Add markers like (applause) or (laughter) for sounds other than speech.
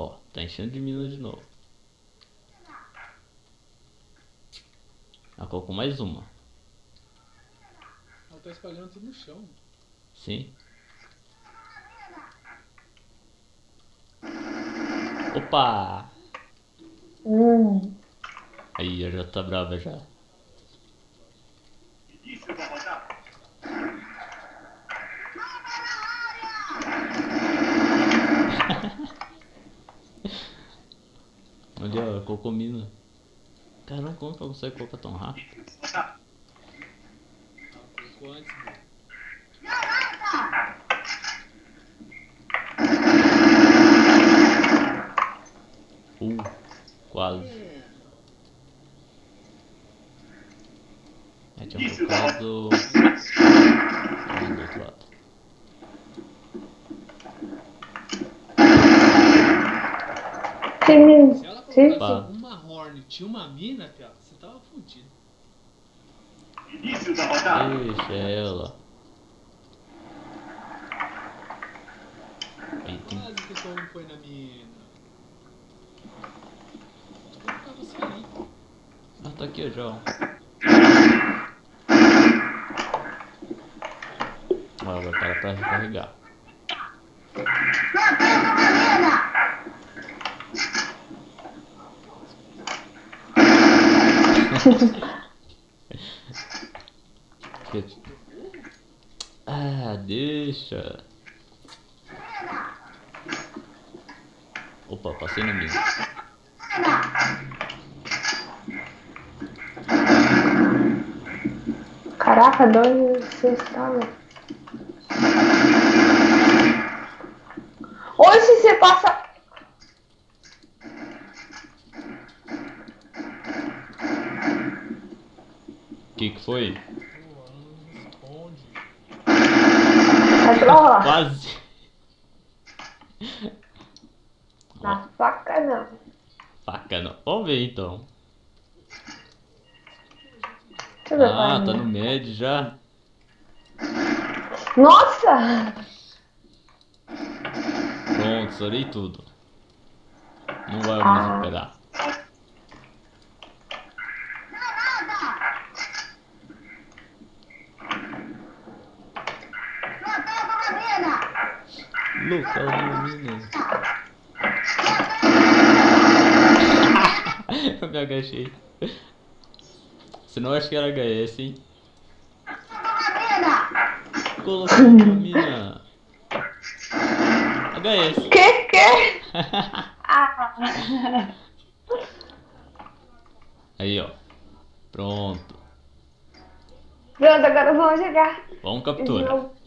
Ó, tá enchendo de mina de novo. Ela colocou mais uma. Ela tá espalhando tudo no chão. Sim. Opa! Hum. Aí, ela já tá brava já. Olha, ó, ela colocou mina. Caramba, como que ela consegue colocar tão rápido? Colocou antes. Uh, quase. É. Tinha colocado. Ali do outro lado. Sim. Se ela Sim. uma Hornet e uma mina, cara, você tava fudido. Início da rodada. Deixa ela. Aí tem. Quase que o Tom foi na mina. Ah, tá aqui já. Ó, Ela vai parar pra recarregar. Ah, deixa. Opa, passei na minha. Caraca, dois vocês estavam. Hoje você passa. Que que foi? Quase. Na faca não. Faca não. Vamos ver então. Deixa Ah, tá no med já. Nossa! Pronto, estourei tudo. Não vai mais Ah. recuperar. Louco, ela não mina. (laughs) Eu me agachei. Senão eu acho que era HS, hein? Colocou uma mina. HS. Que que? Ah. (laughs) Aí, ó. Pronto. Pronto, agora vamos jogar. Vamos de captura. novo.